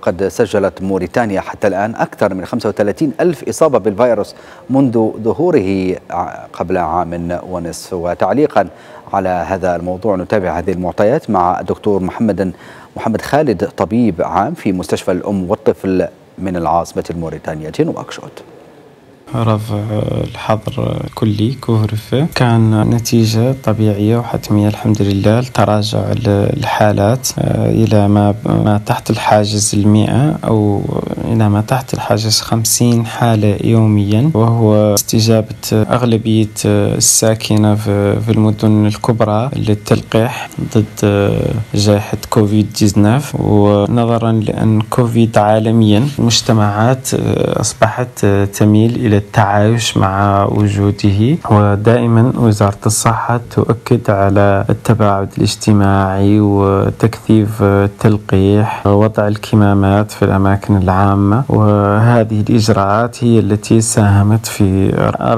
وقد سجلت موريتانيا حتى الآن أكثر من 35 ألف إصابة بالفيروس منذ ظهوره قبل عام ونصف. وتعليقا على هذا الموضوع نتابع هذه المعطيات مع الدكتور محمد محمد خالد طبيب عام في مستشفى الأم والطفل من العاصمة الموريتانية نواكشوط رفع الحظر كلي كهرفة. كان نتيجة طبيعية وحتمية الحمد لله. لتراجع الحالات آه، إلى ما, ما تحت الحاجز المئة أو إلى ما تحت الحاجز خمسين حالة يوميا. وهو استجابة أغلبية الساكنة في المدن الكبرى للتلقيح ضد آه، جائحة كوفيد 19 ونظرا لأن كوفيد عالميا المجتمعات آه، أصبحت تميل إلى التعايش مع وجوده. ودائما وزارة الصحة تؤكد على التباعد الاجتماعي وتكثيف التلقيح ووضع الكمامات في الأماكن العامة. وهذه الإجراءات هي التي ساهمت في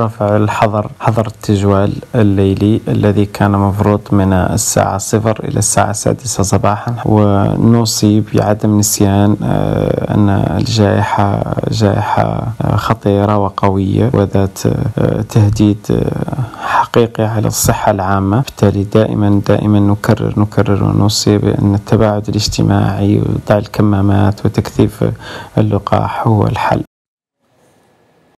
رفع الحظر حظر التجوال الليلي الذي كان مفروض من الساعة صفر إلى الساعة السادسة صباحا. ونوصي بعدم نسيان آه، أن الجائحة جائحة خطيرة وقوية. قوية وذات آه، تهديد آه، حقيقي على الصحة العامة. بالتالي دائما دائما نكرر نكرر ونوصي بأن التباعد الاجتماعي ووضع الكمامات وتكثيف اللقاح هو الحل.